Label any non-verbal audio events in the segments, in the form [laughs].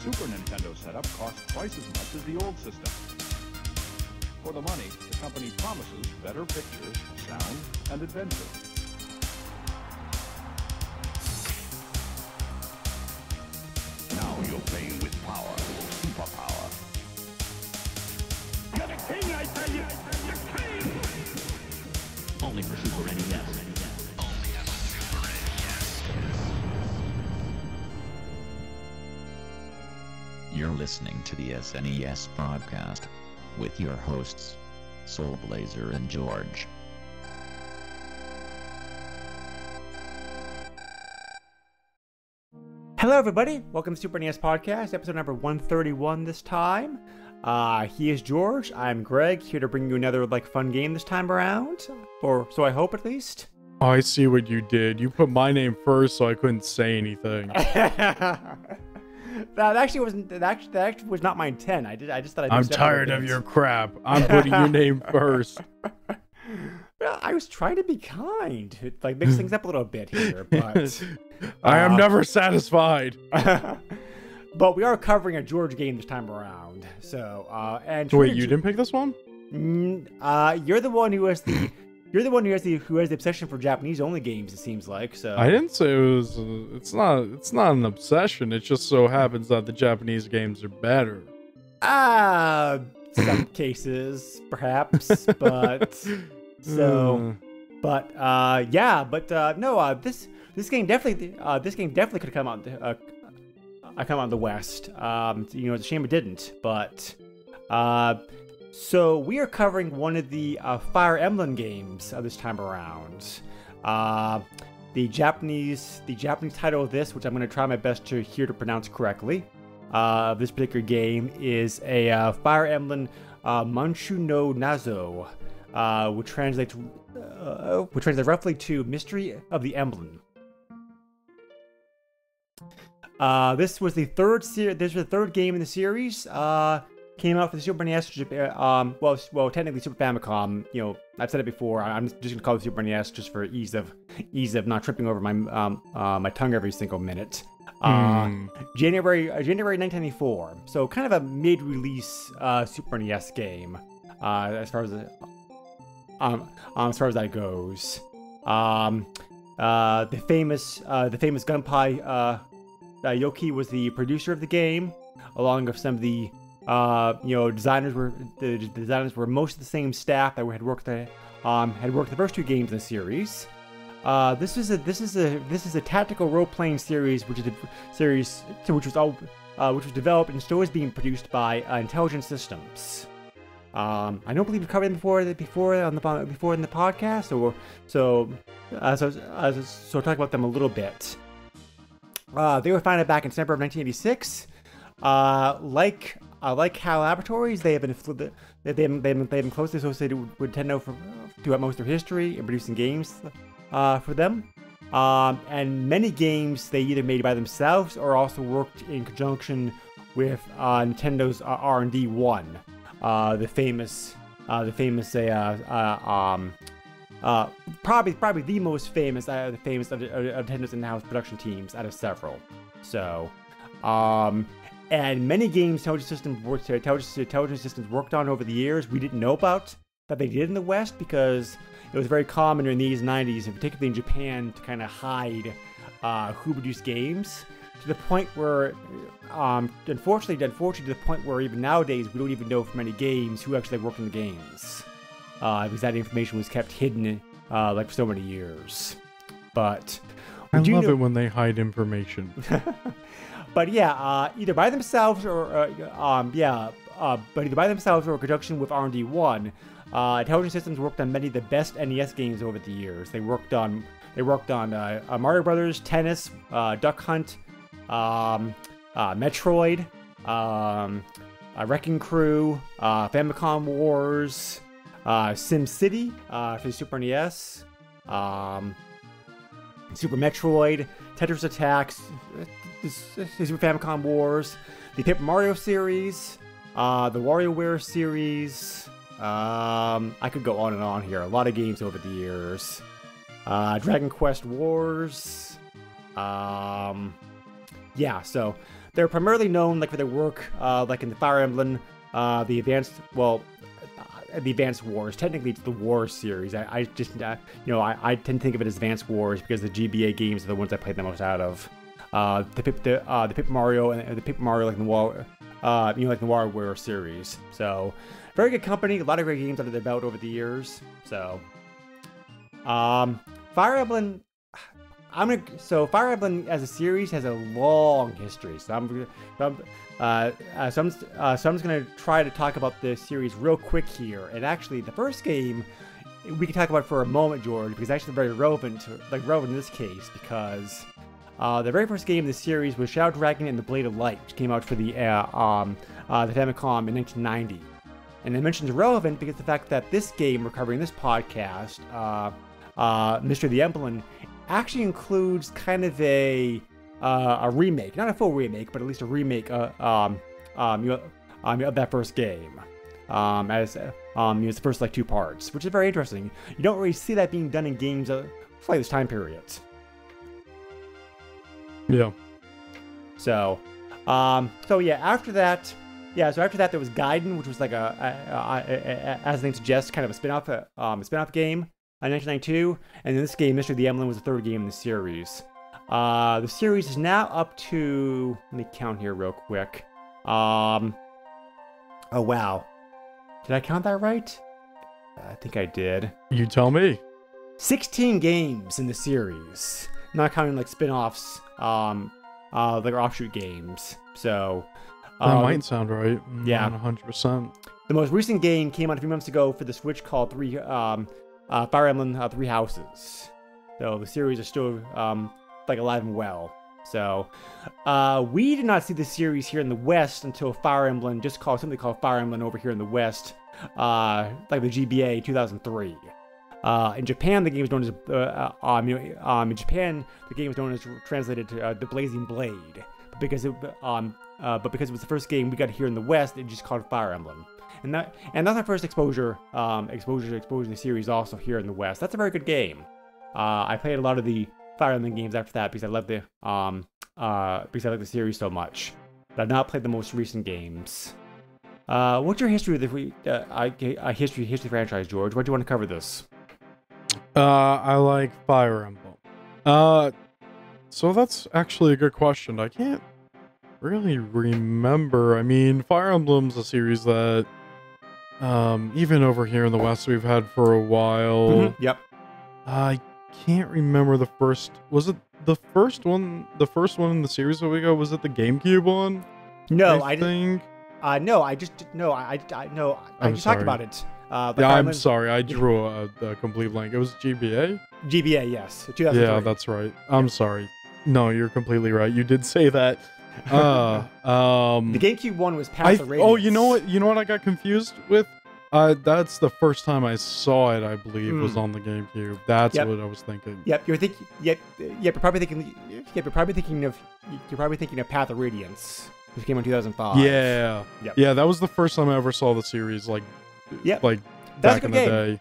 $200, a Super Nintendo setup costs twice as much as the old system. For the money, the company promises better pictures, sound, and adventure. The SNES podcast with your hosts, Soul Blazer and George. Hello, everybody. Welcome to Super NES Podcast, episode number 131 this time. Uh, he is George. I'm Greg, here to bring you another like fun game this time around, or so I hope at least. I see what you did. You put my name first, so I couldn't say anything. [laughs] that actually wasn't. That actually, that actually was not my intent. I did. I just thought. I'd do I'm tired of your crap. I'm putting your name [laughs] first. Well, I was trying to be kind. It, like mix things up a little bit here, [laughs] but. I am Uh, never satisfied. [laughs] but we are covering a George game this time around. So, uh, and Wait, you didn't pick this one? Mm, uh, you're the one who has the you're the one who has the who has the obsession for Japanese only games. It seems like so. I didn't say it was. Uh, it's not. It's not an obsession. It just so happens that the Japanese games are better. Ah, some [laughs] cases perhaps, but [laughs] so, but uh, yeah, but uh, no, uh, this this game definitely uh, this game definitely could have come out uh, uh, come out in the West. Um, you know, it's a shame it didn't, but uh, so we are covering one of the uh, Fire Emblem games uh, this time around. Uh, the Japanese the Japanese title of this, which I'm going to try my best to here to pronounce correctly, uh, this particular game is a uh, Fire Emblem uh, Monshou no Nazo, uh, which translates which translates roughly to Mystery of the Emblem. This was the third This was the third game in the series. Came out for the Super NES. Um, well, well, technically Super Famicom. You know, I've said it before. I'm just gonna call it Super NES just for ease of ease of not tripping over my um uh, my tongue every single minute. Uh, Hmm. January uh, January 1994. So kind of a mid-release uh, Super NES game, uh, as far as the, um, um as far as that goes. Um, uh, the famous uh, the famous Gunpei uh, uh, Yokoi was the producer of the game, along with some of the uh, you know designers were the, designers were most of the same staff that had worked the um, had worked the first two games in the series. Uh, this is a this is a this is a tactical role playing series, which is a series which was all uh, which was developed and still is being produced by uh, Intelligent Systems. Um, I don't believe we covered them before before on the before in the podcast, so so uh, so, uh, so talk about them a little bit. Uh, they were founded back in December of 1986. Uh, like uh, like HAL Laboratories, they have been they have, they've they've been closely associated with Nintendo for throughout most of their history in producing games uh, for them. Um, and many games they either made by themselves or also worked in conjunction with uh, Nintendo's uh, R&D one, uh, the famous uh, the famous uh, uh, um, probably probably the most famous the famous of, of Nintendo's in-house production teams out of several. So, um, and many games intelligence systems worked intelligence, intelligence systems worked on over the years we didn't know about that they did in the West because it was very common in these 90s, and particularly in Japan, to kind of hide uh, who produced games to the point where, um, unfortunately, unfortunately, to the point where even nowadays we don't even know from many games who actually worked in the games uh, because that information was kept hidden uh, like for so many years. But I love know- it when they hide information. [laughs] but yeah, uh, either by themselves or uh, um, yeah, uh, but either by themselves or in conjunction with R&D One, uh, Intelligent Systems worked on many of the best NES games over the years. They worked on they worked on uh, uh, Mario Brothers, Tennis, Duck Hunt, um, Metroid, um, Wrecking Crew, Famicom Wars, Sim City for the Super NES. Um, Super Metroid, Tetris Attacks, this Super Famicom Wars, the Paper Mario series, uh, the WarioWare series. Um, I could go on and on here. A lot of games over the years. Uh, Dragon Quest Wars. Um, Yeah, so they're primarily known like for their work, uh, like in the Fire Emblem, uh, the Advanced, well, uh, the Advanced Wars. Technically, it's the War series. I, I just, uh, you know, I, I tend to think of it as Advanced Wars because the GBA games are the ones I played the most out of. Uh, the Pip, the, uh, the Paper Mario and the Paper Mario like the War, uh, you know, like the WarioWare series. So, very good company. A lot of great games under their belt over the years. So, um, Fire Emblem I'm gonna so Fire Emblem as a series has a long history. So I'm, I'm uh, uh, so I'm, uh, so I'm just gonna try to talk about the series real quick here. And actually, the first game we can talk about for a moment, George, because actually very relevant, to, like relevant in this case, because uh, the very first game in the series was Shadow Dragon and the Blade of Light, which came out for the uh, um, uh, the Famicom in 1990. And mentioned it's relevant because the fact that this game we're covering this podcast, uh, uh, Mystery of the Emblem, actually includes kind of a uh, a remake, not a full remake, but at least a remake um, um, um, of that first game. Um, as um, it's the first like two parts, which is very interesting. You don't really see that being done in games for like this time period. Yeah. So, um, so yeah, after that, yeah, so after that there was Gaiden, which was like a, a, a, a as the name suggests, kind of a spin-off, uh, um, a spin-off game in 1992, and then this game, Mystery of the Emblem, was the third game in the series. Uh, the series is now up to, let me count here real quick. Um, oh wow, did I count that right? I think I did. You tell me. 16 games in the series, not counting like spin-offs, um, uh, like offshoot games. So, That um, might sound right. yeah. 100%. the most recent game came out a few months ago for the Switch called Three um, uh, Fire Emblem uh, Three Houses. So the series is still um, like alive and well. So uh, we did not see the series here in the West until Fire Emblem, just called something called Fire Emblem over here in the West, uh, like the GBA 2003. Uh, in Japan, the game is known as uh, uh, um, um, in Japan the game is known as translated to uh, the Blazing Blade, but because it um uh, but because it was the first game we got here in the West, it just called Fire Emblem and that and that's my first exposure um, exposure exposure to the series also here in the West. That's a very good game. Uh, I played a lot of the Fire Emblem games after that because I love the um uh because I like the series so much. But I've not played the most recent games. Uh, what's your history with the uh, history history franchise, George? Why do you want to cover this? Uh, I like Fire Emblem. Uh, so that's actually a good question. I can't really remember. I mean, Fire Emblem's a series that, um, even over here in the West, we've had for a while. Mhm, Yep. I can't remember the first. Was it the first one? The first one in the series that we got was it the GameCube one? No, I, didn't. think. Uh, no, I just no, I, I no, I I'm just talked about it. Uh, but Yeah, I'm sorry. I drew a, a complete blank. It was GBA. GBA, yes, 2003. Yeah, that's right. I'm sorry. No, you're completely right. You did say that. [laughs] Uh, um, the GameCube one was I, past the oh, you know what? You know what? I got confused with. Uh, that's the first time I saw it. I believe was Hmm. on the GameCube. That's Yep. what I was thinking. Yep, you're thinking. Yep, yep. You're probably thinking. Yep, you're probably thinking of. You're probably thinking of Path of Radiance, which came in 2005. Yeah, Yep. yeah. That was the first time I ever saw the series. Like, Yep. like That's back in the game. day.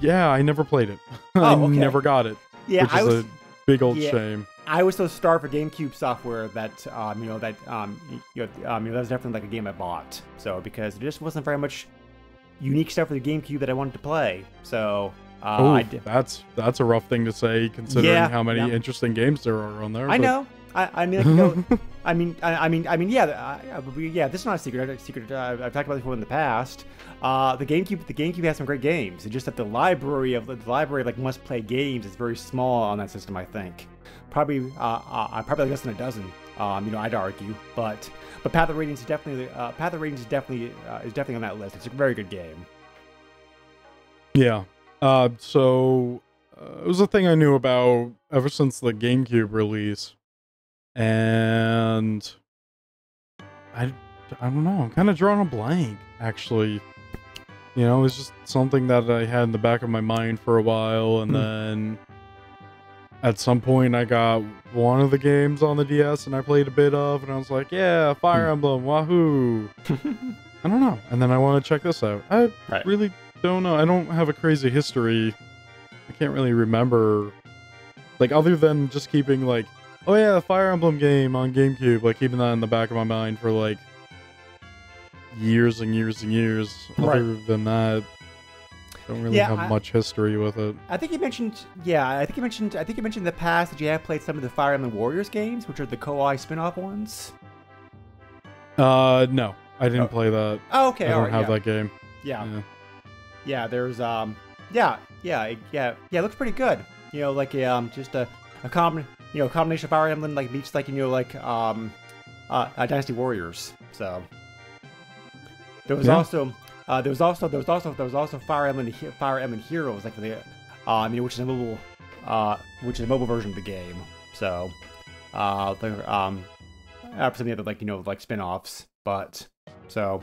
Yeah, I never played it. [laughs] I Oh, okay. never got it, Yeah, which I is was. a big old yeah. shame. I was so starved for GameCube software that um, you know that um, you know, um, you know, that was definitely like a game I bought. So because there just wasn't very much unique stuff for the GameCube that I wanted to play. So uh, oh, I did. that's that's a rough thing to say, considering Yeah, how many yeah. interesting games there are on there. I but- know. I, I mean, like, you know, [laughs] I mean, I, I mean, I mean, yeah, I, I, yeah. This is not a secret. A secret. Uh, I've talked about this before in the past. Uh, the GameCube, the GameCube has some great games. It's just that the library of the library of, like must-play games is very small on that system. I think probably, uh, uh, probably less than a dozen. Um, you know, I'd argue, but but Path of Radiance is definitely uh, Path of Radiance is definitely uh, is definitely on that list. It's a very good game. Yeah. Uh, so uh, it was a thing I knew about ever since the GameCube release, and I, I don't know. I'm kind of drawing a blank, actually. You know, it's just something that I had in the back of my mind for a while, and Hmm. then at some point I got one of the games on the DS, and I played a bit of, and I was like, "Yeah, Fire Hmm. Emblem, wahoo!" [laughs] I don't know, and then I want to check this out. I Right. really don't know. I don't have a crazy history. I can't really remember, like other than just keeping like Oh yeah, the Fire Emblem game on GameCube. Like keeping that in the back of my mind for like years and years and years. Right. Other than that, don't really Yeah, have I- much history with it. I think you mentioned, yeah, I think you mentioned, I think you mentioned in the past that you have played some of the Fire Emblem Warriors games, which are the Koei spin-off ones. Uh, no, I didn't Oh. play that. Oh, okay, I don't alright, have yeah. that game. Yeah, Yeah. yeah. There's, um, yeah, yeah, yeah, yeah. It looks pretty good. You know, like um, just a a common, you know, combination of Fire Emblem like meets like you know like um, uh, uh Dynasty Warriors. So there was Yeah. also, uh, there was also, there was also, there was also Fire Emblem, Fire Emblem Heroes, like the, um, you know, which is a mobile, uh, which is a mobile version of the game. So, uh, the um, after the other like you know like spin-offs, but so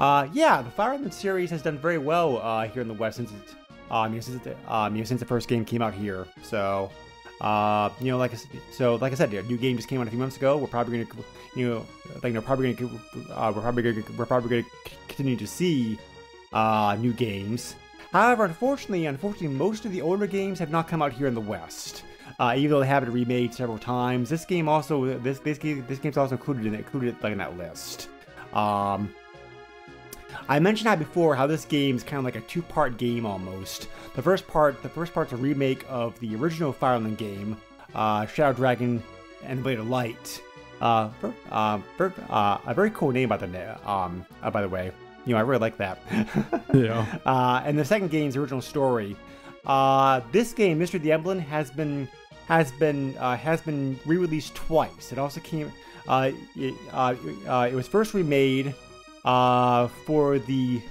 uh, yeah, the Fire Emblem series has done very well uh, here in the West since it, um, since, it, um, since the first game came out here. So, uh, you know, like I so, like I said, a new game just came out a few months ago. We're probably gonna, you know, like you know, probably gonna, uh, we're probably gonna, we're probably gonna continue to see uh, new games. However, unfortunately, unfortunately, most of the older games have not come out here in the West. Uh, even though they have been remade several times, this game also this this game this game's also included in included like in that list. Um, I mentioned that before how this game is kind of like a two-part game almost. The first part, the first part's a remake of the original Fire Emblem game, uh, Shadow Dragon and the Blade of Light. Uh, uh, ver- uh, a very cool name by the um, uh, by the way. You know, I really like that. [laughs] Yeah. Uh, and the second game's original story. Uh, this game, Mystery of the Emblem, has been has been uh, has been re-released twice. It also came. Uh, it, uh, uh, it was first remade uh, for the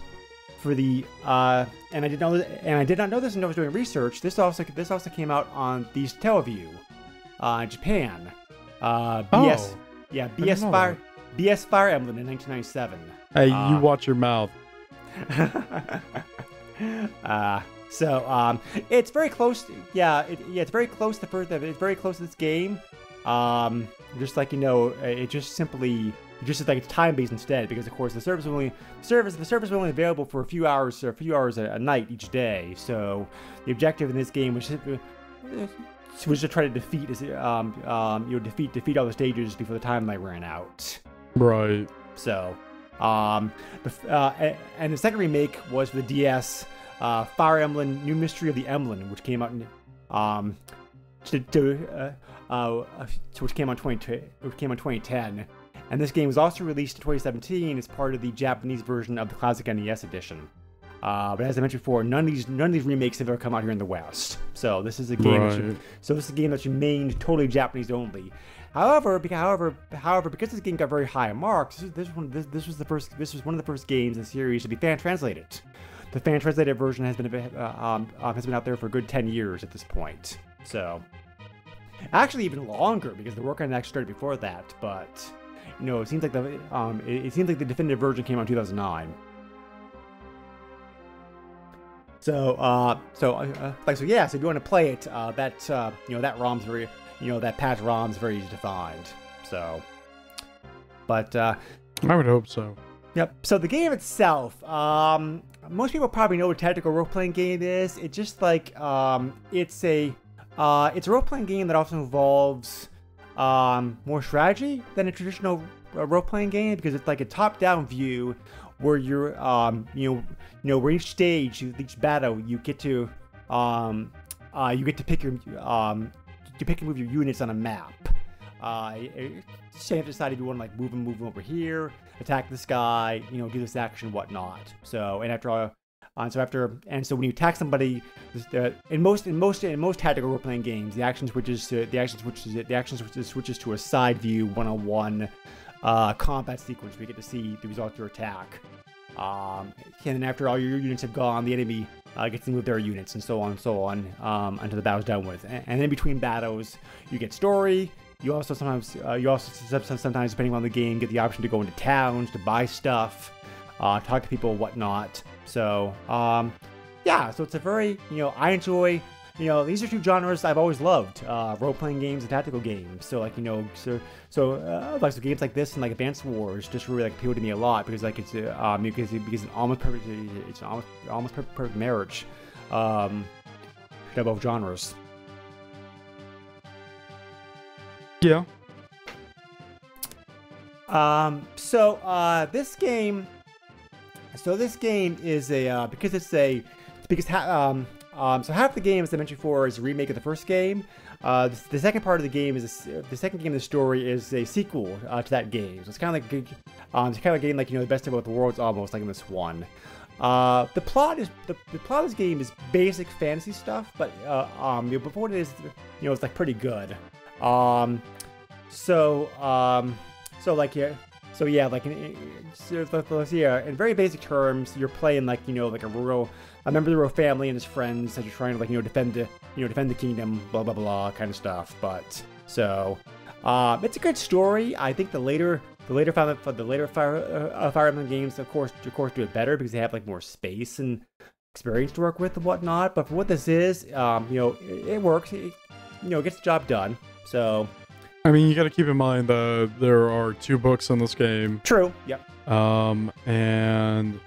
for the uh, and I did not and I did not know this until I was doing research. This also this also came out on the Satellaview, uh, Japan. Uh, BS Oh, yeah BS know Fire BS Fire Emblem in 1997. Hey, you Uh, watch your mouth. [laughs] uh, so um, it's very close. To, yeah, it, yeah, it's very close to first. It's very close to this game. Um, just like you know, it just simply just like it's time based instead because of course the service is only service the service is only available for a few hours or a few hours a, a night each day. So the objective in this game was just, uh, was to try to defeat um, um, you know defeat defeat all the stages before the time timeline ran out. Right. So, um, the, uh, and the second remake was for the DS, uh, Fire Emblem: New Mystery of the Emblem, which came out in, um, to, to uh, uh, which came on 20, which came out 2010. And this game was also released in 2017 as part of the Japanese version of the classic NES edition. Uh, but as I mentioned before, none of these none of these remakes have ever come out here in the West. So this is a game. that should- Right. so this is a game that's remained totally Japanese only. However, because, however, however, because this game got very high marks, this, this one this, this was the first this was one of the first games in the series to be fan translated. The fan translated version has been uh, um, um, has been out there for a good ten years at this point. So actually even longer because the work on it actually started before that. But know, it seems like the um, it, it seems like the definitive version came out in 2009. So, uh, so, uh, uh, like, so, yeah. So, if you want to play it, uh, that, uh, you know, that ROM's very, you know, that patch ROM's very easy to find. So, but, uh, I would hope so. Yep. So the game itself, um, most people probably know what tactical role-playing game is. It's just like um, it's a uh, it's a role-playing game that also involves um, more strategy than a traditional uh, role-playing game because it's like a top-down view where you're um, you know you know where each stage, each battle, you get to um, uh, you get to pick your um, you pick and move your units on a map. Uh, you have to decide if you want to like move them, move them over here, attack this guy, you know, do this action, whatnot. So, and after all, uh, so after, and so when you attack somebody, the, in most, in most, in most tactical role-playing games, the action switches to the action switches, the action switches, switches to a side view, one-on-one uh, combat sequence. We get to see the result of your attack. Um, and then after all your units have gone, the enemy uh, gets to move their units, and so on and so on um, until the battle's done with. And, and then between battles, you get story. You also sometimes, uh, you also some- sometimes, depending on the game, get the option to go into towns to buy stuff, uh, talk to people, whatnot. So, um, yeah, so it's a very, you know, I enjoy. You know, these are two genres I've always loved: uh, role-playing games and tactical games. So, like, you know, so so uh, like so games like this and like Advanced Wars just really like appeal to me a lot because like it's uh, um because because it's almost perfect it's an almost almost perfect, perfect marriage um to both genres. Yeah. Um, so uh, this game, so this game is a uh, because it's a because um, um, so half the game, as I mentioned before, is a remake of the first game. Uh, the, the second part of the game is a the second game of the story is a sequel uh, to that game. So it's kind of like um, it's kind of a game like you know the best of both worlds almost like in this one. Uh, the plot is the, the plot of this game is basic fantasy stuff, but uh, um, before it is, you know, it's like pretty good. Um, so um, so like yeah, so yeah, like in, so, yeah, in very basic terms, you're playing like you know like a rural a member of the royal family and his friends that you're trying to like you know defend the you know defend the kingdom, blah blah blah kind of stuff. But so um, it's a good story. I think the later the later Fire the later Fire uh, Fire Emblem games, of course, of course, do it better because they have like more space and experience to work with and whatnot. But for what this is, um, you know, it, it works. It, you know, gets the job done. So I mean, you got to keep in mind that there are two books in this game. true. Yep. Um, and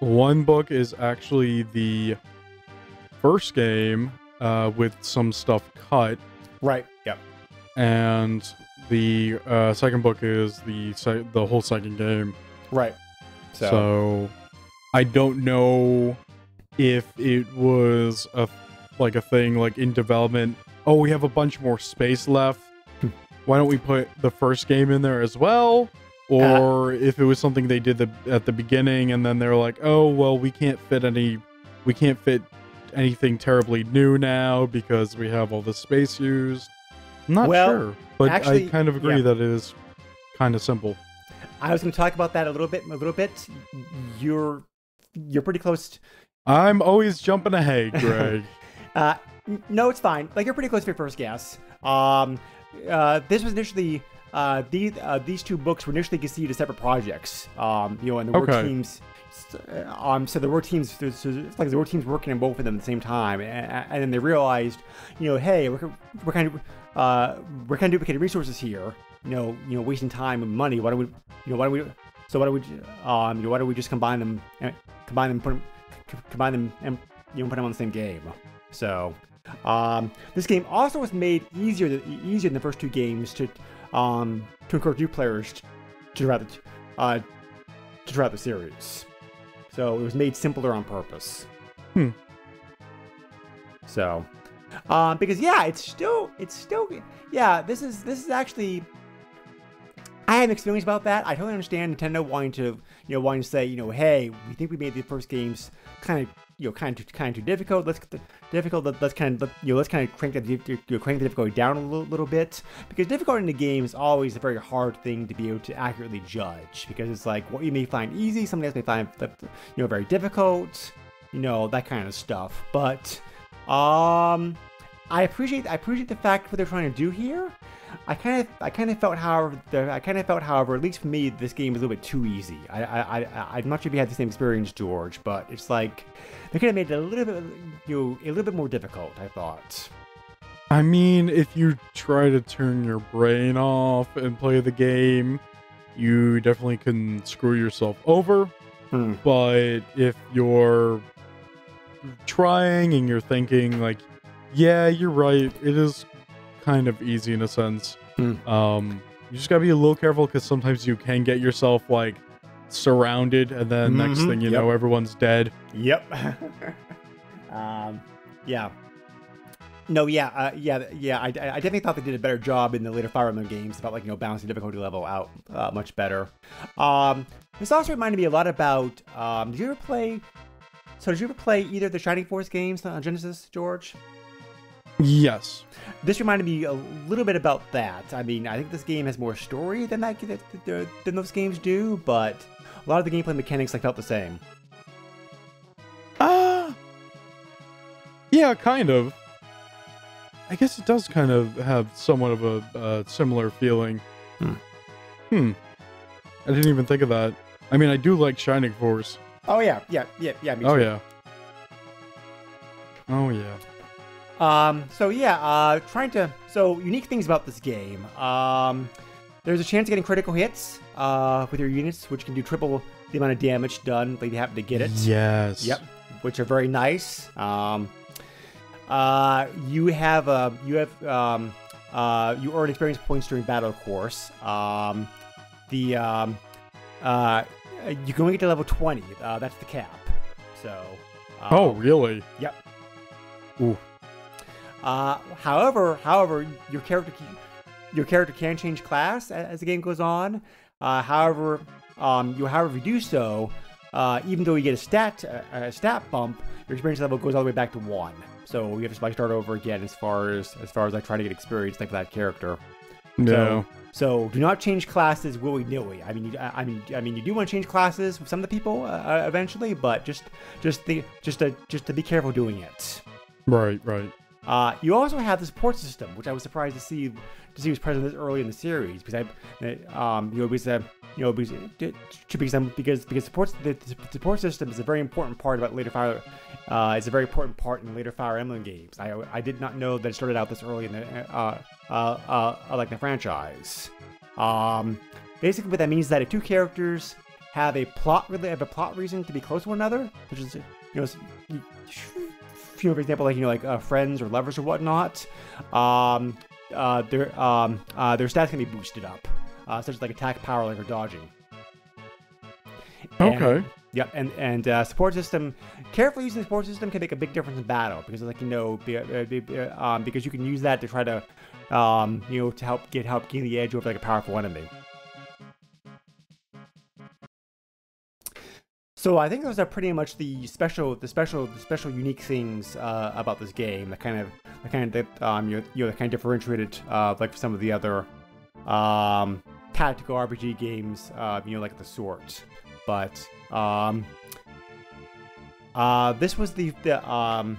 one book is actually the first game uh, with some stuff cut, Right. Yep. and the uh, second book is the se- the whole second game. Right. So. I don't know if it was a like a thing like in development. Oh, we have a bunch more space left. Why don't we put the first game in there as well? Or if it was something they did the, at the beginning and then they're like, "Oh, well, we can't fit any we can't fit anything terribly new now because we have all the space used." I'm not Well, sure, but actually, I kind of agree yeah. that it is kind of simple. I was going to talk about that a little bit. A little bit. You're you're pretty close. I'm always jumping ahead, [laughs] Greg. Uh, no, it's fine. Like you're pretty close to your first guess. Um, uh, this was initially. Uh, these uh, these two books were initially conceived as separate projects. Um, you know, and were Okay. teams. Um, so there were teams. It's like there were teams working on both of them at the same time, and, and then they realized, you know, hey, we're we're kind of uh, we're kind of duplicating resources here. You know, you know, wasting time and money. Why don't we, you know, why don't we? So why don't we, um, you know, why don't we just combine them, and combine them, put them, combine them, and you know, put them on the same game? So, um, this game also was made easier than, easier than the first two games to um, to encourage new players to, to try the uh, to try the series. So it was made simpler on purpose. Hmm. So, um, because yeah, it's still it's still yeah. This is this is actually. I have mixed feelings about that. I totally understand Nintendo wanting to, you know, wanting to say, you know, hey, we think we made the first games kind of, you know, kind of too, kind of too difficult. Let's difficult. let- Let's kind of, you know, let's kind of crank the, you know, crank the difficulty down a little, little bit because difficulty in the game is always a very hard thing to be able to accurately judge because it's like what you may find easy, somebody else may find, you know, very difficult, you know, that kind of stuff. But, um, I appreciate, I appreciate the fact what they're trying to do here. I kind of, I kind of felt, however, the, I kind of felt, however, at least for me, this game was a little bit too easy. I, I, I, I'm not sure if you had the same experience, George, but it's like they could have made it a little bit, you know, a little bit more difficult. I thought. I mean, if you try to turn your brain off and play the game, you definitely can screw yourself over. Hmm. But if you're trying and you're thinking, like, yeah, you're right, it is kind of easy in a sense. Hmm. Um, you just gotta be a little careful because sometimes you can get yourself, like, surrounded, and then next Mhm, thing you yep. know, everyone's dead. Yep. [laughs] um, yeah. No, yeah, uh, yeah, yeah. I, I definitely thought they did a better job in the later Fire Emblem games about like you know balancing difficulty level out uh, much better. Um, this also reminded me a lot about. Um, did you ever play? So did you ever play either the Shining Force games on Genesis, George? Yes. This reminded me a little bit about that. I mean, I think this game has more story than that than those games do, but a lot of the gameplay mechanics like felt the same. Ah. yeah, kind of. I guess it does kind of have somewhat of a uh, similar feeling. Hmm. Hmm. I didn't even think of that. I mean, I do like Shining Force. Oh yeah, yeah, yeah, yeah. Me Oh yeah. Oh yeah. Um, so yeah, uh, trying to, so unique things about this game. Um, there's a chance of getting critical hits, uh, with your units, which can do triple the amount of damage done if you happen to get it. Yes. Yep, which are very nice. Um, uh, you have, uh, you have, um, uh, you earn experience points during battle, of course. Um, the um, uh, you can only get to level 20. Uh, that's the cap. So. um, Oh, really? Yep. Ooh. Uh, however, however, your character your character can change class as the game goes on. Uh, however, um, you however you do so, uh, even though you get a stat a, a stat bump, your experience level goes all the way back to one. So you have to like start over again as far as as far as like trying to get experience like that character. No. So do not change classes willy nilly. I mean, you, I I mean, I mean, you do want to change classes with some of the people uh, uh, eventually, but just just the just to just to be careful doing it. Right, right. Uh, you also have the support system, which I was surprised to see to see was present this early in the series because I, um, you know, because uh, you know, because because um, because because support the, the support system is a very important part about later Fire. Uh, it's a very important part in later Fire Emblem games. I I did not know that it started out this early in the uh, uh, uh, uh like the franchise. Um, basically, what that means is that if two characters have a plot really have a plot reason to be close to one another, which is you know. S- you- you know, for example, like you know, like uh, friends or lovers or whatnot, um, uh, their um, uh, their stats can be boosted up, uh, such as like attack power, like or dodging. And- Okay. Yep, and and uh, support system. Carefully using the support system can make a big difference in battle because, like you know, be, uh, be, uh, um, because you can use that to try to, um, you know, to help get help gain the edge over like a powerful enemy. So I think those are pretty much the special, the special, the special unique things uh, about this game that kind of, that kind of, that, um, you know, that kind of differentiated, uh, like some of the other, um, tactical RPG games, uh, you know, like the sort. But, um, uh, this was the, the um,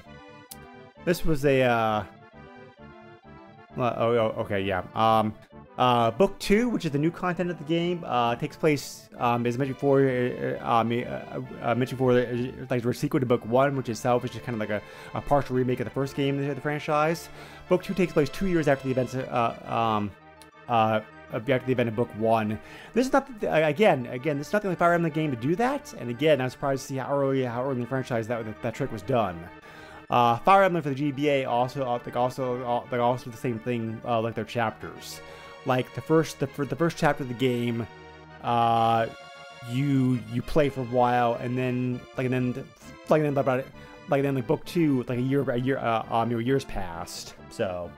this was a, uh, oh, oh, okay, yeah. Um, uh, book two, which is the new content of the game, uh, takes place, um, as mentioned before, uh, uh, uh, mentioned before, uh, like a sequel to book one, which itself is just kind of like a, a partial remake of the first game in the, franchise. Book two takes place two years after the events, uh, um, uh, after the event of book one. This is not, the, uh, again, again, this is not the Fire Emblem game to do that. And again, I'm surprised to see how early, how early in the franchise that that, that trick was done. Uh, Fire Emblem for the GBA also uh, like also uh, like also the same thing uh, like their chapters. Like the first the, for the first chapter of the game, uh, you you play for a while and then like and then like then about like then like book two like a year a year uh, um you know, years passed. So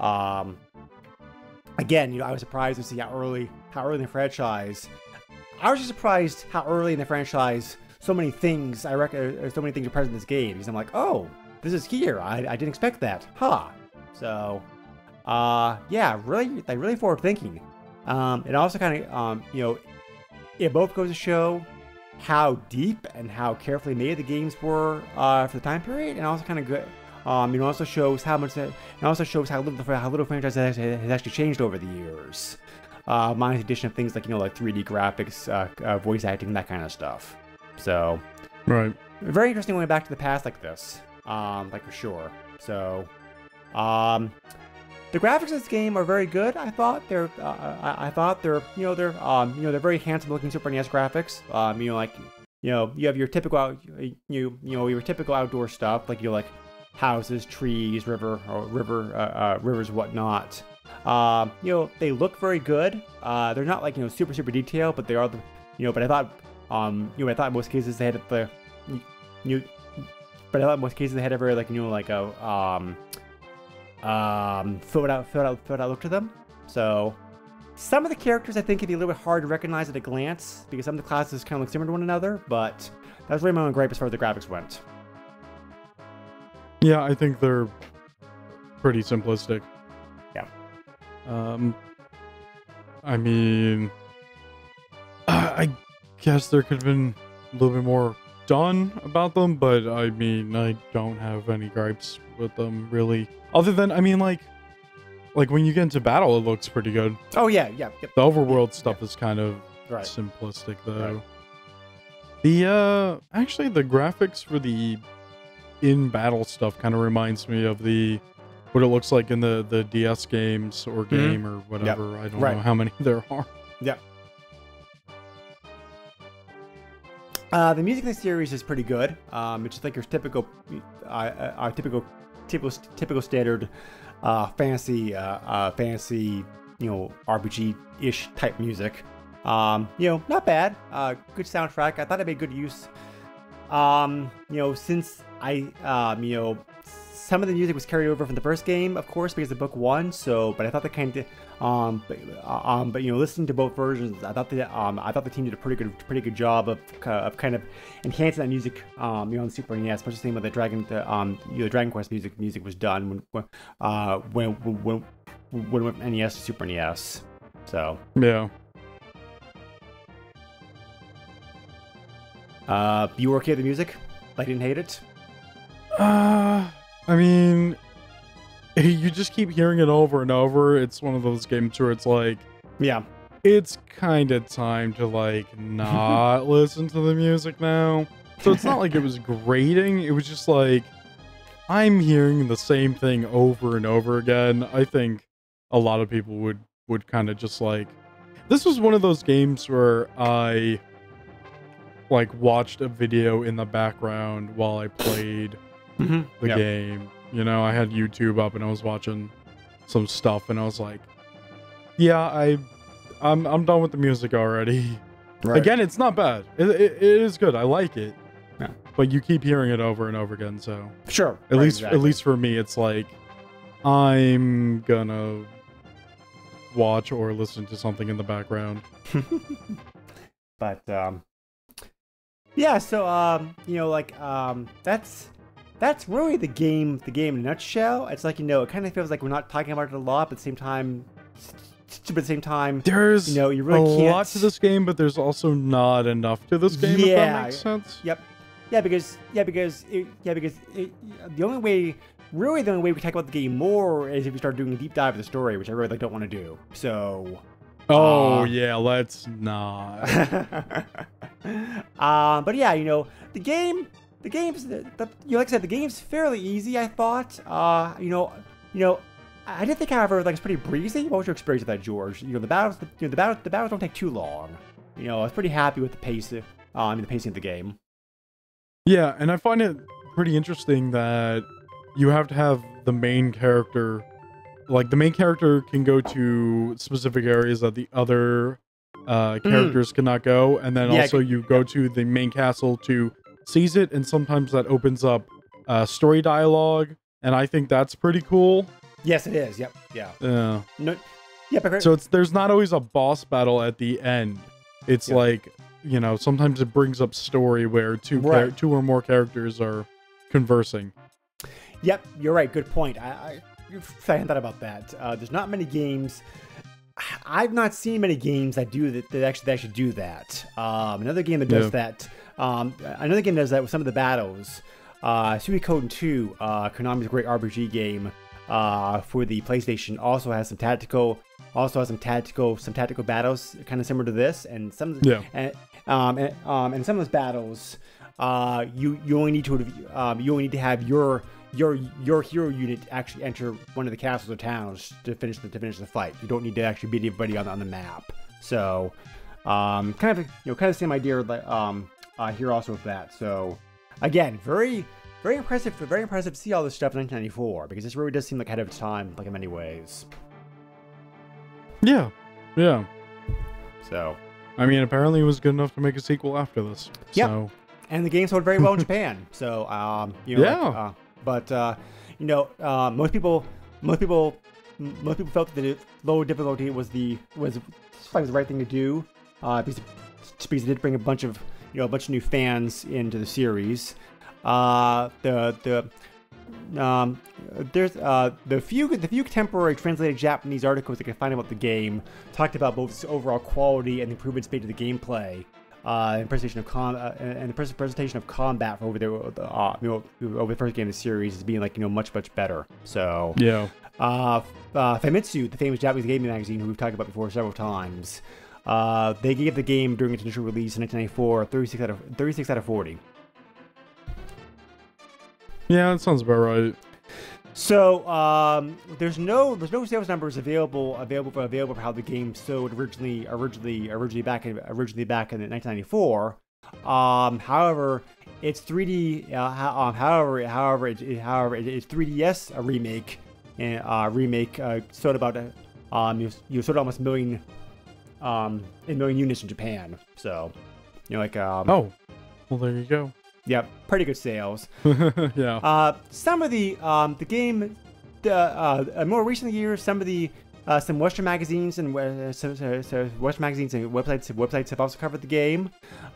um again you know I was surprised to see how early how early in the franchise. I was just surprised how early in the franchise so many things I reckon uh, so many things are present in this game because I'm like oh this is here I, I didn't expect that huh so uh yeah really like really forward thinking um it also kind of um you know it both goes to show how deep and how carefully made the games were uh for the time period and also kind of good um you know, it also shows how much it also shows how little how little franchise has, has actually changed over the years. Uh minus addition of things like you know like 3d graphics uh, uh voice acting that kind of stuff. So Right. very interesting going back to the past like this um like for sure. So um the graphics of this game are very good i thought they're uh, I, I thought they're you know they're um you know they're very handsome looking super nes graphics um you know like you know you have your typical out- you you know your typical outdoor stuff like you know like houses trees river or river uh, uh, rivers whatnot um you know they look very good uh they're not like you know super super detailed but they are the you know but i thought um you know i thought in most cases they had the you but I thought in most cases they had a very like you know like a um um filled out filled out filled out look to them. So some of the characters I think can be a little bit hard to recognize at a glance because some of the classes kind of look similar to one another. But that was really my own gripe as far as the graphics went. Yeah, I think they're pretty simplistic. Yeah. Um, I mean, I [sighs] I guess there could have been a little bit more done about them, but I mean, I don't have any gripes with them really. Other than, I mean, like, like when you get into battle, it looks pretty good. Oh yeah, yeah, yep, The overworld stuff is kind of right. simplistic though. Right. The uh actually the graphics for the in battle stuff kind of reminds me of the what it looks like in the the DS games or game or whatever. I don't Right. know how many [laughs] there are. Uh, the music in the series is pretty good. Um, it's just like your typical, uh, uh, our typical, typical, typical standard uh, fantasy, uh, uh, fantasy, you know, RPG-ish type music. Um, you know, not bad. Good soundtrack. I thought it made good use. Um, you know, since I, um, you know, some of the music was carried over from the first game, of course, because the book won. So, but I thought the kind of, um, but, uh, um, but you know, listening to both versions, I thought the, um, I thought the team did a pretty good, pretty good job of, uh, of kind of enhancing that music, um, you know, on the Super NES. Much the same with the Dragon, the, um, you know, the Dragon Quest music, music was done when, uh, when, when, when went from NES to Super NES. So, Yeah. uh, you were okay with the music? I didn't hate it. Uh, I mean, [laughs] you just keep hearing it over and over. It's one of those games where it's like, Yeah. it's kind of time to like [laughs] not listen to the music now. So it's not like it was grating. It was just like I'm hearing the same thing over and over again. I think a lot of people would would kind of just like this was one of those games where I like watched a video in the background while I played Mm-hmm. the Yep. game. You know, I had YouTube up and I was watching some stuff and I was like, yeah, I I'm I'm done with the music already. Right. Again, it's not bad. It, it, it is good. I like it. Yeah. But you keep hearing it over and over again, so Sure. at right, least exactly. at least for me it's like I'm gonna watch or listen to something in the background. [laughs] but um yeah so um you know like um that's that's really the game the game in a nutshell it's like you know it kind of feels like we're not talking about it a lot but at the same time but at the same time There's You know, you really a can't- lot to this game, but there's also not enough to this game. if Yeah. that makes sense. yep yeah because yeah because it, yeah because it, the only way really the only way we talk about the game more is if we start doing a deep dive of the story which i really like, don't want to do so Oh Uh, yeah, let's not. um, [laughs] but yeah, you know, the game, the game's, the, the, you know, like I said, the game's fairly easy. I thought, uh, you know, you know, I did think, however, like it's pretty breezy. What was your experience with that, George? You know, the battles, the, you know, the battles, the battles don't take too long. You know, I was pretty happy with the pace, uh, I mean, the pacing of the game. Yeah, and I find it pretty interesting that you have to have the main character like the main character can go to specific areas that the other uh characters cannot go and then Hmm. Yeah, also you go to the main castle to seize it and sometimes that opens up uh story dialogue and I think that's pretty cool. Yes, it is. Yep. Yeah. Yeah. No. But So it's there's not always a boss battle at the end. It's Yeah. like, you know, sometimes it brings up story where two Right. two or more characters are conversing. Yep, you're right. Good point. I, I, I hadn't thought about that. Uh, there's not many games. I've not seen many games that do that. That actually, that actually do that. Um, another game that does Yeah. that. Um, another game that does that with some of the battles. Uh, Suikoden 2, uh, Konami's great RPG game uh, for the PlayStation, also has some tactical, also has some tactical, some tactical battles, kind of similar to this, and some, Yeah. and um, and, um, and some of those battles, uh, you you only need to um, you only need to have your your your hero unit actually enter one of the castles or towns to finish the to finish the fight. You don't need to actually beat everybody on, on the map. So, um, kind of you know kind of the same idea like, um, uh, here also with that. So, again, very very impressive very impressive to see all this stuff in 1994 because this really does seem like ahead of its time like in many ways. Yeah. Yeah. So. I mean, apparently it was good enough to make a sequel after this. Yep. So, and the game sold very well in [laughs] Japan. So, um, you know, like, Yeah. uh, but uh, you know, uh, most people, most people, m- most people felt that it, low difficulty was the was was the right thing to do uh, because because it did bring a bunch of you know a bunch of new fans into the series. Uh, the the um, there's uh, the few the few contemporary translated Japanese articles I could find about the game talked about both its overall quality and the improvements made to the gameplay. Uh, and presentation of com uh, and the pres- presentation of combat over the uh, you know, over the first game of the series is being like you know much much better. So yeah. uh, uh, Famitsu, the famous Japanese gaming magazine who we've talked about before several times, uh, they gave the game during its initial release in 1994 36 out of 36 out of 40. Yeah, that sounds about right. So um, there's no there's no sales numbers available available for available for how the game sold originally originally originally back in originally back in 1994. Um, however, it's 3D. Uh, um, however, however, it, it- however, it, it's 3DS a remake and uh, remake uh, sold about a, um you, you sold almost a million um a million units in Japan. So you know like um Oh, well, there you go. yeah, pretty good sales. [laughs] yeah. Uh, some of the um, the game, the uh, uh, more recent years, some of the uh, some Western magazines and uh, so, so, so Western magazines and websites websites have also covered the game.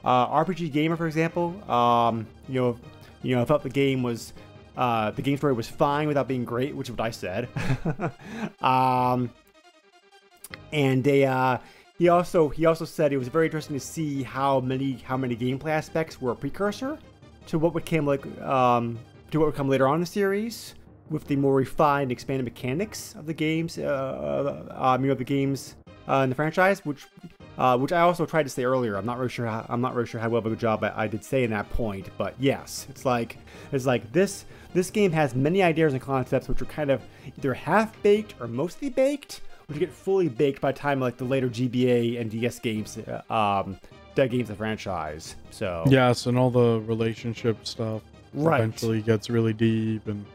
Uh, RPG Gamer, for example, um, you know, you know, felt the game was uh, the game story was fine without being great, which is what I said. [laughs] um, and they uh, he also he also said it was very interesting to see how many how many gameplay aspects were a precursor to what would come like um, to what would come later on in the series with the more refined, expanded mechanics of the games, uh, uh, you know, the games uh, in the franchise, which uh, which I also tried to say earlier. I'm not really sure. How, I'm not really sure how well of a job I, I did say in that point, but yes, it's like it's like this. This game has many ideas and concepts which are kind of either half baked or mostly baked, which get fully baked by the time like the later GBA and DS games, uh, um, that games the franchise. So Yes, and all the relationship stuff right, eventually gets really deep and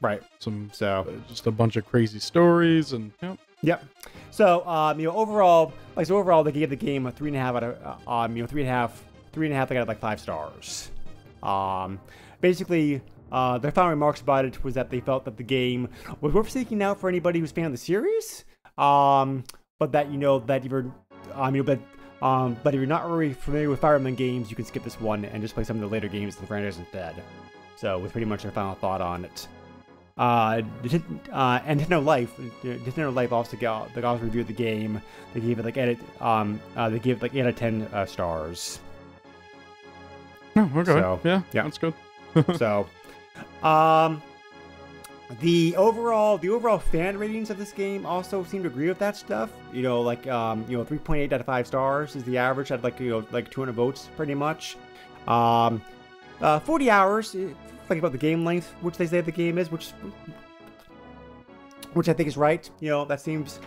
right. some So uh, just a bunch of crazy stories and yep. Yep. So, um, you know, overall, like so overall, they gave the game a three and a half out of, uh, um, you know, three and a half, three and a half. They got like five stars. Um, basically, uh, their final remarks about it was that they felt that the game was worth seeking out for anybody who's fan of the series. Um, but that you know that if you're, um, you know, but um, but if you're not really familiar with Fire Emblem games, you can skip this one and just play some of the later games in the franchise instead. So, with pretty much their final thought on it. Uh, uh, and Nintendo Life, Nintendo Life also got they also reviewed the game. They gave it like edit, um, uh, they gave it like eight out of ten uh, stars. Oh, okay. So, yeah, yeah. that's good. [laughs] so, um, the overall the overall fan ratings of this game also seem to agree with that stuff. You know, like um, you know, three point eight out of five stars is the average at like you know like two hundred votes pretty much. Um, uh, forty hours. eh, Think about the game length, which they say the game is, which which I think is right. You know, that seems.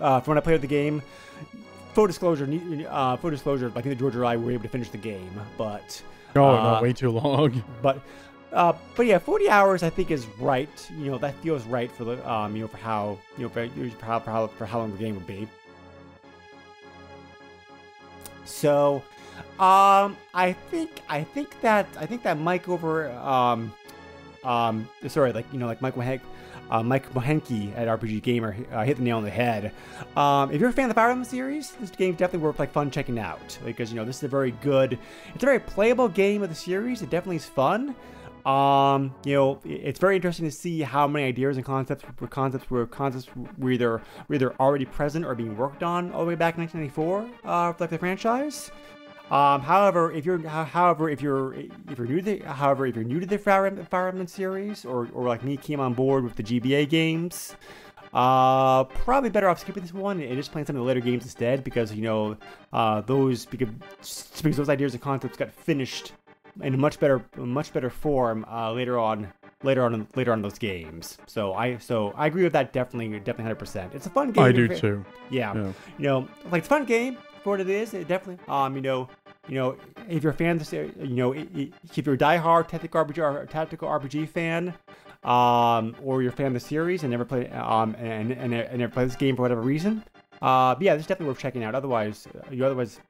Uh, from when I played the game, full disclosure, uh, full disclosure, like in the Georgia I were able to finish the game, but Oh, Uh, not way too long. [laughs] but uh, but yeah, 40 hours I think is right. You know, that feels right for the um, you know, for how you know for, how for how, for how long the game would be. So, um, I think I think that I think that Mike over um, um, sorry, like you know, like Mike Mohen- uh, Mike Mohenke at RPG Gamer uh, hit the nail on the head. Um, if you're a fan of the Fire Emblem series, this game's definitely worth like fun checking out because you know this is a very good, it's a very playable game of the series. It definitely is fun. Um, you know, it's very interesting to see how many ideas and concepts were concepts were concepts were either were either already present or being worked on all the way back in 1994, uh, for, like the franchise. Um, however, if you're however if you're if you're new to the, however if you're new to the Fire Emblem, Fire Emblem series or or like me came on board with the GBA games, uh, probably better off skipping this one and just playing some of the later games instead because you know uh, those because because those ideas and concepts got finished in a much better much better form uh, later on later on later on in those games. So I so I agree with that definitely definitely hundred percent. It's a fun game. I do too. yeah. Yeah. You know, like it's a fun game for what it is. It definitely, um, you know, you know, if you're a fan of this, uh, you know, if you're a diehard tactical RPG or tactical RPG fan, um, or you're a fan of the series and never played, um, and and, and never played this game for whatever reason, uh, but yeah, this is definitely worth checking out. Otherwise, uh, you otherwise,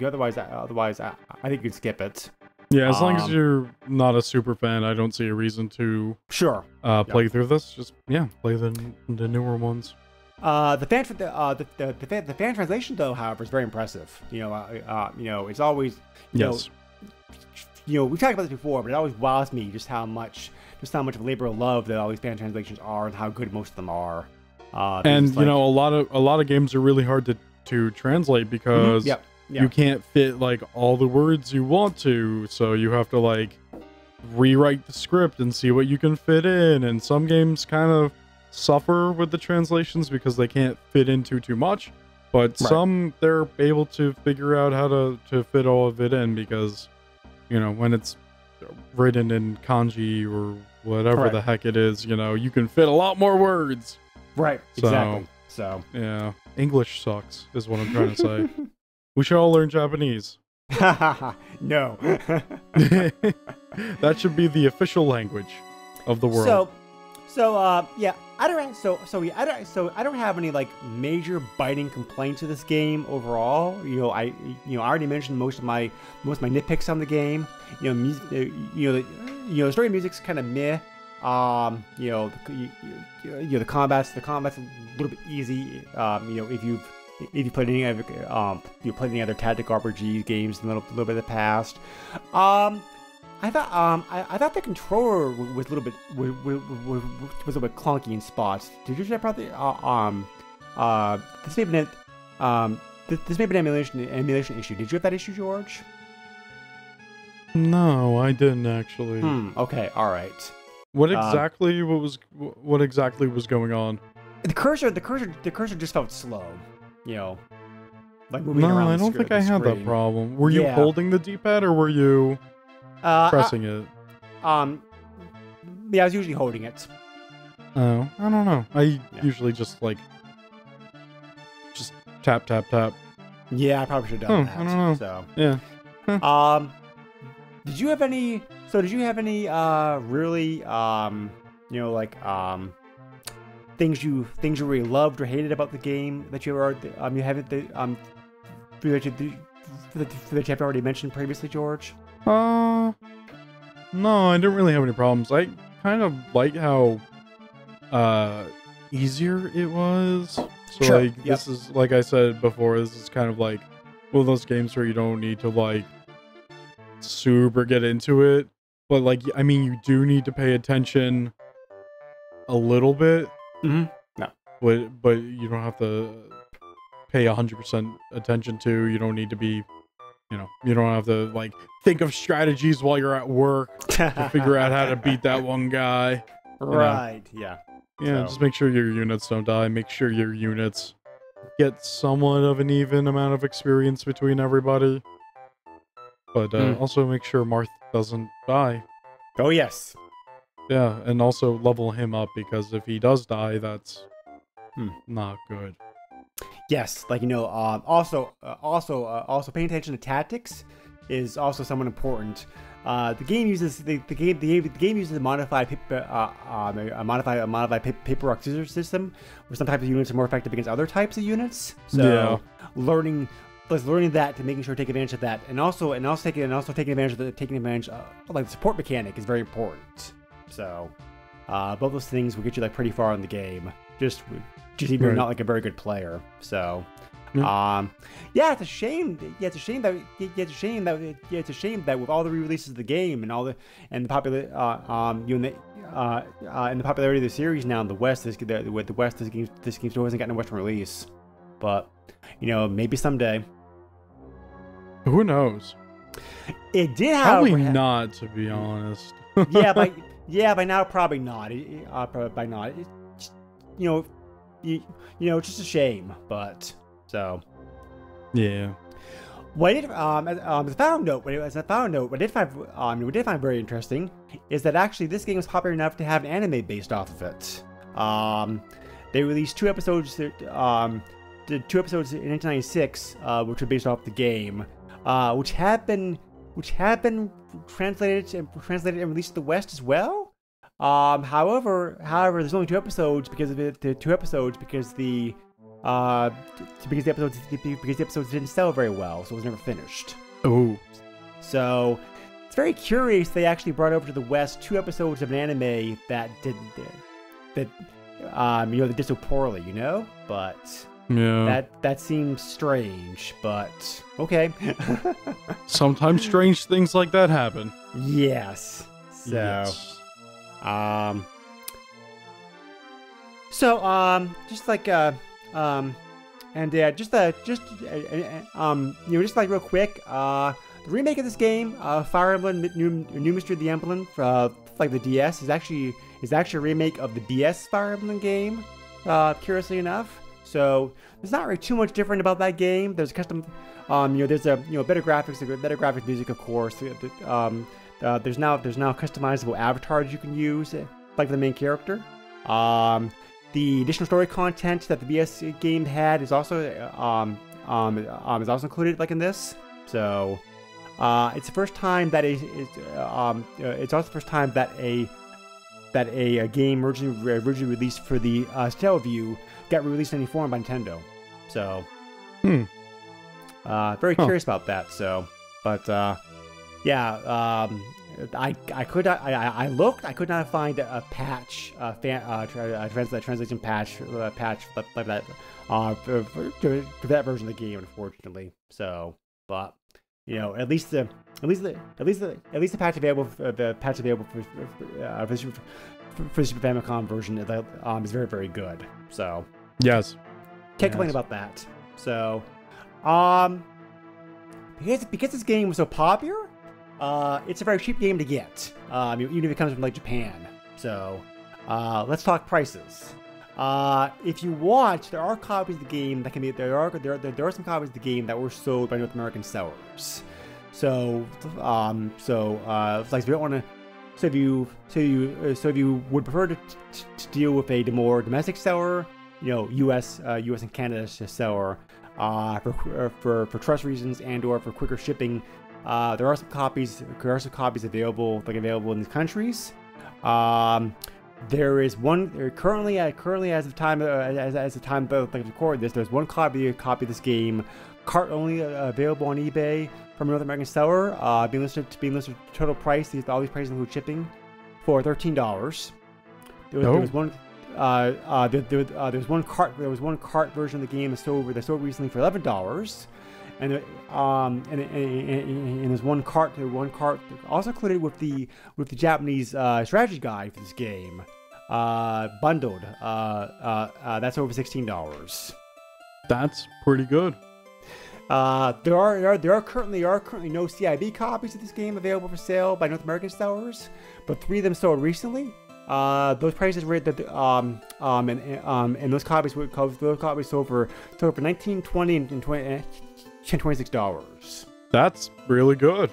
you otherwise, otherwise, I, I think you can skip it. Yeah, as long as Um, you're not a super fan, I don't see a reason to Sure. uh, play through this. Just yeah, play the the newer ones. Uh, the fan, the, uh, the, the, the, fan, the fan translation though, however, is very impressive. You know, uh, uh, you know, it's always, you know, Yes. you know, we talked about this before, but it always wows me just how much, just how much of a labor of love that all these fan translations are, and how good most of them are. Uh, and just you like- know, a lot of a lot of games are really hard to to translate Mhm, because yep, yeah, you can't fit like all the words you want to, so you have to like rewrite the script and see what you can fit in. And some games kind of suffer with the translations because they can't fit into too much. But some they're able to figure out how to to fit all of it in because you know when it's written in kanji or whatever Correct. the heck it is, you know, you can fit a lot more words. right, So- exactly. So, Yeah, English sucks is what I'm trying to say. [laughs] we should all learn Japanese. [laughs] no. [laughs] that should be the official language of the world. So, So uh, yeah, I don't. So so yeah, I don't. So I don't have any like major biting complaints to this game overall. You know, I you know I already mentioned most of my most of my nitpicks on the game. You know, music, uh, you know, the, you know, the story music's kind of meh. Um, you know, the, you, you, you know, the combats the combats a little bit easy. Um, you know, if you've if you played any other um you played any other tactical RPG games in a little, little bit of the past. Um, I thought um I, I thought the controller was a little bit was, was, was a little bit clunky in spots. Did you check out the uh, um uh this may have been um this, this may have been an emulation emulation issue. Did you have that issue, George? No, I didn't actually. Hmm. Okay. All right. What Um, exactly? what was? What exactly was going on? The cursor the cursor the cursor just felt slow. You know, like moving No, around. I don't think I had that problem. Were you Yeah. holding the D-pad or were you Uh, I- pressing it? um. Yeah, I was usually holding it. Oh, I don't know. I Yeah. usually just like just tap tap tap. Yeah, I probably should have done I that. don't know. So. Yeah. Um, did you have any? So did you have any? Uh, really? Um, you know, like um, things you things you really loved or hated about the game that you are um you haven't the um that you that you have already mentioned previously, George. Uh, no, I didn't really have any problems. I kind of like how uh easier it was. So Sure, like yep. this is like I said before, this is kind of like one of those games where you don't need to like super get into it, but like I mean you do need to pay attention a little bit. Mhm. No. But but you don't have to pay 100% attention to. You don't need to be you know, you don't have to like think of strategies while you're at work [laughs] to figure out how to beat that one guy. Right. Yeah. Yeah, So- just make sure your units don't die. Make sure your units get somewhat of an even amount of experience between everybody. But uh, Hmm. also make sure Marth doesn't die. Oh yes. Yeah, and also level him up because if he does die, that's Hmm. not good. Yes, like you know, um, also, uh, also, uh, also, paying attention to tactics is also somewhat important. Uh, the game uses the, the game the, game- the game uses a modified paper, uh, um, a modified a modified pa- paper rock scissors system, where some types of units are more effective against other types of units. So Yeah. learning, plus learning that to making sure to take advantage of that, and also and also taking and also taking advantage of the taking advantage of like the support mechanic is very important. So uh, both those things will get you like pretty far in the game. Just just even you're Right. not like a very good player. So, Yeah. um, yeah, it's a shame. Yeah, it's a shame that yeah, it's a shame that yeah, it's a shame that with all the re-releases of the game and all the and the popular uh, um you know the, uh, uh and the popularity of the series now in the West, this the, with the West, this game this game still hasn't gotten a Western release. But you know, maybe someday. Who knows? It did have Probably not, to be honest. yeah, by [laughs] yeah, by now probably not. Uh, by not. Just, you know, you, you know, it's just a shame. But so. yeah. What did, um, as, um, as a found note, what as a found note, what I did find, um, what I did find very interesting is that actually this game was popular enough to have an anime based off of it. Um, they released two episodes, um, did two episodes in 1996, uh, which were based off the game, uh, which had been, which have been translated and translated and released to the West as well. Um, however, however, there's only two episodes because of it. The two episodes because the uh, because the episodes because the episodes didn't sell very well, so it was never finished. Oh. So it's very curious they actually brought over to the West two episodes of an anime that didn't that um you know that did so poorly, you know. But Yeah. that that seems strange, but okay. [laughs] Sometimes strange things like that happen. yes. So. Yes. Um. So um, just like uh, um, and uh, just uh, just uh, uh, um, you know, just like real quick, uh, the remake of this game, uh, Fire Emblem New, New Mystery of the Emblem, for, uh, like the DS, is actually is actually a remake of the DS Fire Emblem game. Uh, curiously enough, so there's not really too much different about that game. There's custom, um, you know, there's a you know better graphics, better graphic music, of course. The- Um, uh, there's now there's now customizable avatars you can use, uh, like the main character. Um, the additional story content that the BS game had is also uh, um, um, um, is also included like in this. So uh, it's the first time that a, it's, uh, um, uh, it's also the first time that a that a, a game originally originally released for the uh, Satellaview got released in any form by Nintendo. So, Hmm. uh, very Huh. curious about that. So, but uh, yeah, um, I I could not I, I I looked I could not find a patch uh, fan, uh, tra- uh trans- translation patch uh, patch like, like that uh for, for, for that version of the game unfortunately. So, but you know at least the at least the at least the at least the patch available for, the patch available for for, uh, for, Super- for, for the Super Famicom version uh, um, is very very good. So Yes. can't complain about that. So, um, because because this game was so popular, uh, it's a very cheap game to get. Um, even if it comes from like Japan. So, uh, let's talk prices. Uh, if you want, there are copies of the game that can be there are there, there, there are some copies of the game that were sold by North American sellers. So, um, so uh, like if you don't want to so if you so you uh, so if you would prefer to, to, to deal with a more domestic seller, you know, U.S. Uh, U.S. and Canada seller, uh, for uh, for for trust reasons and or for quicker shipping, uh, there are some copies there are some copies available like available in these countries. Um, there is one currently uh, currently as of time uh, as, as the time of like record this. There's one copy copy of this game, cart only uh, available on eBay from a North American seller. Uh, being listed to being listed total price. These all these prices include shipping for thirteen dollars. There, there Oh. was one. Uh, uh, there, there, uh, there was one cart. There was one cart version of the game that sold that sold recently for eleven dollars, and um and, and, and, and there's one cart. There one cart also included with the with the Japanese uh, strategy guide for this game, uh, bundled. Uh, uh, uh, that's over sixteen dollars. That's pretty good. Uh, there are there are there are currently there are currently no CIB copies of this game available for sale by North American sellers, but three of them sold recently. Uh, those prices were that um um and um and those copies were those copies sold for sold for 19 20 and 20 and 26 dollars. That's really good.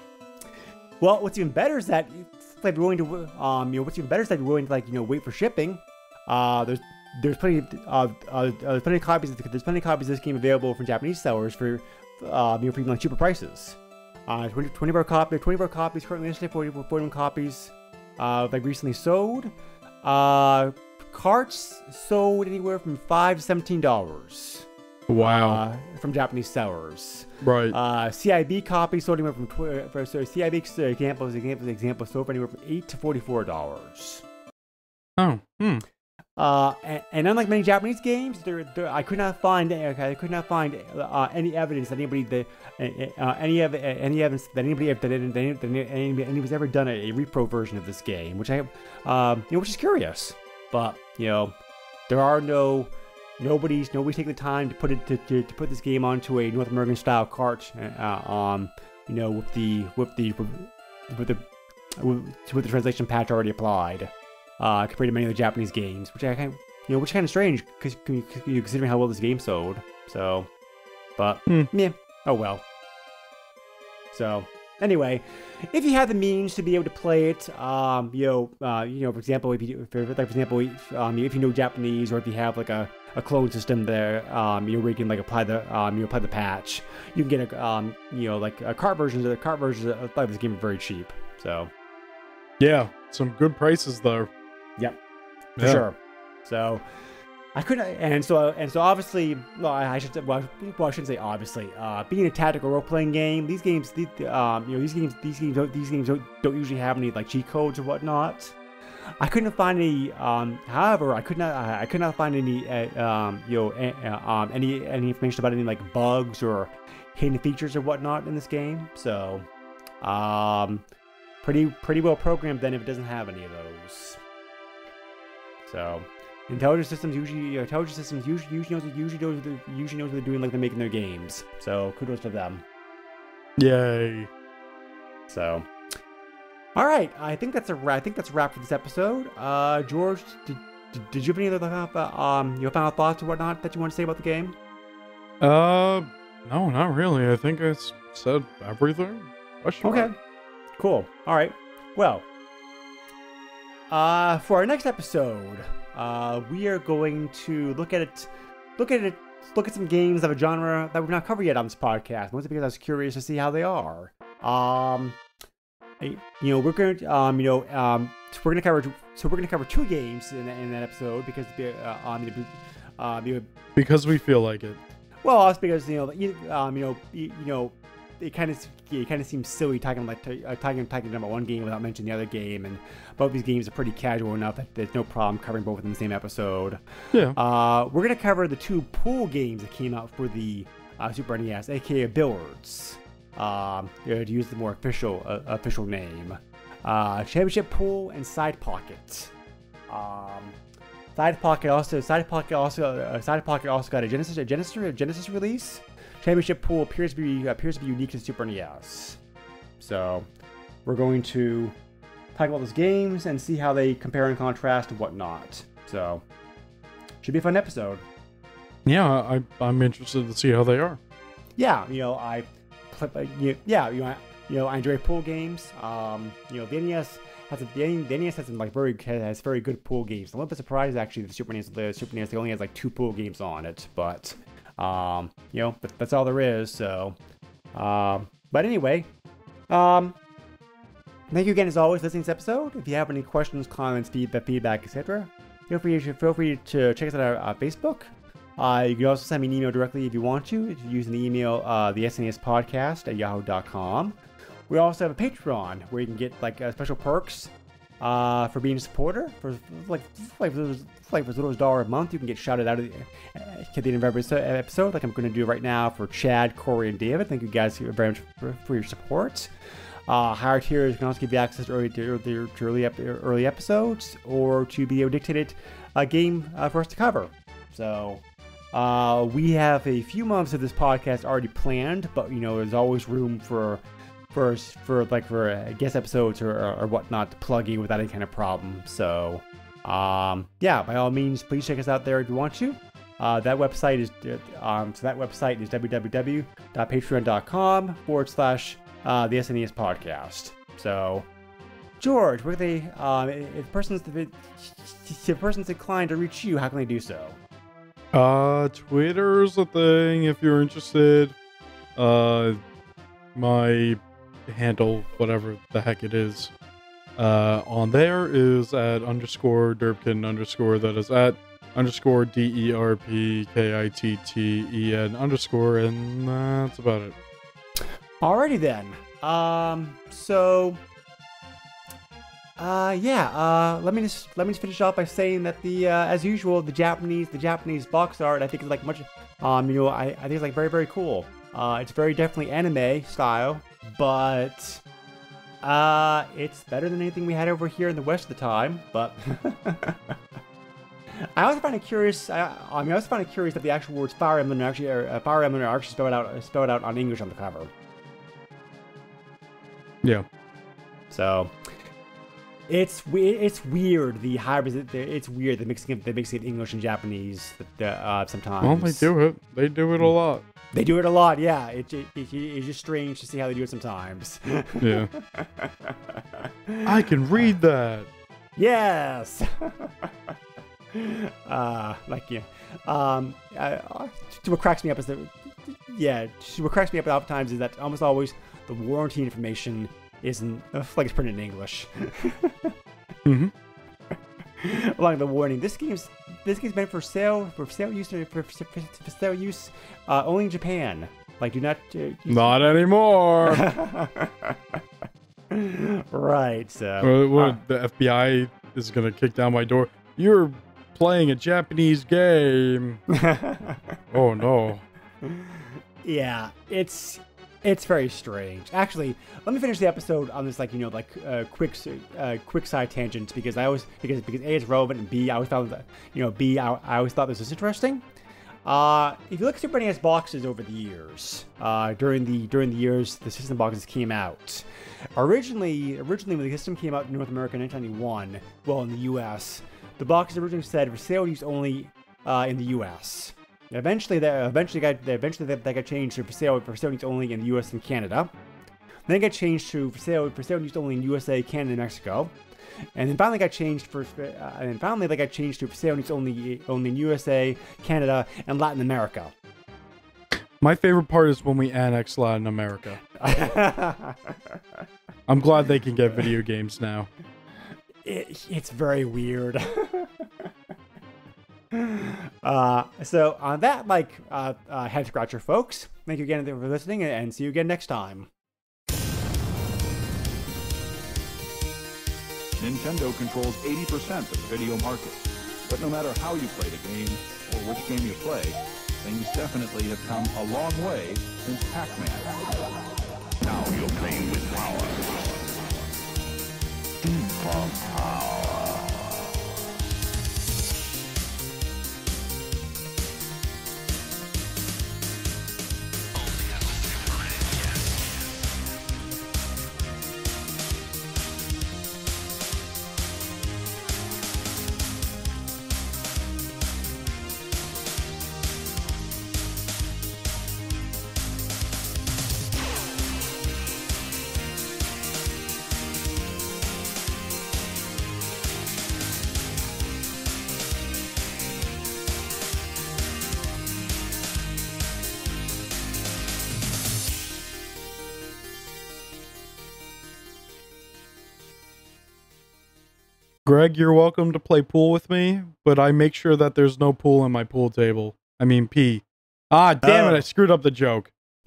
Well, what's even better is that if you're willing to um you know what's even better is that you're willing to like you know wait for shipping. Uh, there's there's plenty of uh, uh, uh plenty of copies of, there's plenty of copies of this game available from Japanese sellers for uh you know for even like cheaper prices. Uh, 20, 20 of our copies 20 of our copies currently listed 40 41 copies uh like recently sold. Uh, carts sold anywhere from five to seventeen dollars. Wow. Uh, from Japanese sellers. right. Uh, CIB copies sold anywhere from tw- for so CIB examples examples examples sold anywhere from eight to forty four dollars. oh. Hmm. Uh, and, and unlike many Japanese games, there, there I could not find okay, I could not find uh, any evidence that anybody that uh, any ev- any evidence that anybody that, that, that anybody, anybody's ever done a, a repro version of this game, which I um you know which is curious, but you know there are no nobody's nobody's taking the time to put it to, to, to put this game onto a North American style cart uh, um you know with the with the with the with, with the translation patch already applied uh, compared to many of the Japanese games, which I kind of, you know, which is kind of strange because considering how well this game sold. So, but Hmm. yeah, oh well. So anyway, if you have the means to be able to play it, um, you know, uh, you know, for example, if you, for, like for example, if, um, if you know Japanese or if you have like a, a clone system there, um, you know, where you can like apply the, um, you apply the patch, you can get a, um, you know, like a cart version. of the cart versions of this game are very cheap. So Yeah. Some good prices there. Yep, for Yeah. sure. So I couldn't, and so and so obviously, well, I I should say, well, I shouldn't say obviously. Uh, being a tactical role playing game, these games, these, um, you know, these games, these games, don't, these games don't, don't usually have any like cheat codes or whatnot. I couldn't find any. Um, however, I could not. I, could not find any. Uh, um, you know, uh, um, any any information about any like bugs or hidden features or whatnot in this game. So, um, pretty pretty well programmed then if it doesn't have any of those. So, Intelligent Systems usually Intelligent Systems usually usually knows usually knows what they're, usually knows what they're doing like they're making their games. So kudos to them. Yay. So, all right, I think that's a ra- I think that's a wrap for this episode. Uh, George, did, did, did you have any other uh, um your final thoughts or whatnot that you want to say about the game? Uh, no, not really. I think I said everything. Question Okay. Cool. All right. Well, uh, for our next episode, uh, we are going to look at it, look at it, look at some games of a genre that we've not covered yet on this podcast. Mostly because I was curious to see how they are. Um, you know, we're going to, um, you know, um, so we're going to cover, so we're going to cover two games in, that- in that episode because, uh, um, uh, you know, Because we feel like it. well, also because you know, you, um, you know, you, you know, it kind of it kind of seems silly talking like uh, talking talking about one game without mentioning the other game, and both these games are pretty casual enough that there's no problem covering both in the same episode. Yeah. Uh, we're gonna cover the two pool games that came out for the uh, Super NES, aka Billiards. Um, to use the more official uh, official name, uh, Championship Pool and Side Pocket. Um, Side Pocket also Side Pocket also uh, Side Pocket also got a Genesis a Genesis a Genesis release. Championship Pool appears to be appears to be unique to Super NES. So we're going to talk about those games and see how they compare and contrast and whatnot. So should be a fun episode. Yeah, I, I'm interested to see how they are. Yeah, you know I, play, you- yeah, you know, I, you know I enjoy pool games. Um, you know the NES has a, the the NES has some like very has very good pool games. I'm a little bit surprised actually the Super NES the Super NES only has like two pool games on it, but um, you know that, that's all there is. So, um, but anyway, um, thank you again as always for listening to this episode. If you have any questions, comments, feedback, feedback, etc., feel free to feel free to check us out on uh, Facebook. Uh, you can also send me an email directly if you want to, use the email uh, the SNES podcast at yahoo.com. We also have a Patreon where you can get like uh, special perks uh, for being a supporter. For like like like for as little as a dollar a month, you can get shouted out at the, end of every episode, like I'm going to do right now for Chad, Corey, and David. Thank you guys very much for, for your support. Uh, higher tiers can also give you access to early, to early, early, ep- early episodes or to be a game uh, for us to cover. So uh, we have a few months of this podcast already planned, but you know, there's always room for for for like for uh, guest episodes or, or, or whatnot to plug in without any kind of problem. So um, yeah, by all means, please check us out there if you want to. Uh, that website is uh, um, so that website is www.patreon.com forward slash uh, the SNES podcast. So George, where they um, if persons if person's inclined to reach you, how can they do so? Uh, Twitter's a thing if you're interested. Uh, my handle, whatever the heck it is, uh, on there is at underscore Derpkitten underscore. That is at underscore D E R P K I T T E N underscore, and that's about it. Alrighty then. Um. So. Uh. Yeah. Uh. Let me just let me just finish off by saying that the uh, as usual the Japanese the Japanese box art I think is like much um you know I I think it's like very very cool. Uh. It's very definitely anime style, but uh it's better than anything we had over here in the west at the time. But. [laughs] I also find it curious. I, I mean, I also find it curious that the actual words Fire Emblem are actually uh, Fire Emblem are actually spelled out spelled out on English on the cover. Yeah. So it's we- it's weird the hybrid. It's weird the mixing of the mixing of English and Japanese. that, Uh, sometimes. Well, they do it. They do it a lot. They do it a lot. Yeah. It, it, it- it's just strange to see how they do it sometimes. Yeah. I can read that. yes. [laughs] uh, like yeah. Um, uh, what cracks me up is that yeah, what cracks me up oftentimes is that almost always the warranty information isn't like it's printed in English. [laughs] Mhm. Along the warning, this game's this game's meant for sale for sale use for, for, for sale use uh, only in Japan. Like, do not uh, Not anymore. [laughs] right. So uh, the FBI is gonna kick down my door. You're playing a Japanese game. [laughs] Oh no. yeah, it's it's very strange. Actually, let me finish the episode on this, like you know, like uh, quick, uh, quick side tangents because I always because because a it's relevant and b I always found that you know b I, I always thought this was interesting. Uh, if you look at Super NES boxes over the years, uh, during the during the years the system boxes came out, originally originally when the system came out in North America in 1991, well in the U.S., the boxes originally said for sale use only uh, in the U.S. Eventually, that eventually got they eventually that, that got changed to for sale for sale only in the U.S. and Canada. Then it got changed to for sale for sale use only in USA, Canada, and Mexico. And then finally got changed for uh, and finally they got changed to for sale only only in USA, Canada, and Latin America. My favorite part is when we annex Latin America. I'm glad they can get video games now. [laughs] it, it's very weird. [laughs] [laughs] uh, so on that, like, uh, uh, head scratcher, folks. Thank you again for listening, and see you again next time. Nintendo controls 80% of the video market. But no matter how you play the game, or which game you play, things definitely have come a long way since Pac-Man. Now you're playing with power. Super power. Greg, you're welcome to play pool with me, but I make sure that there's no pool on my pool table. I mean, P. Ah, damn it, Oh. I screwed up the joke. [laughs]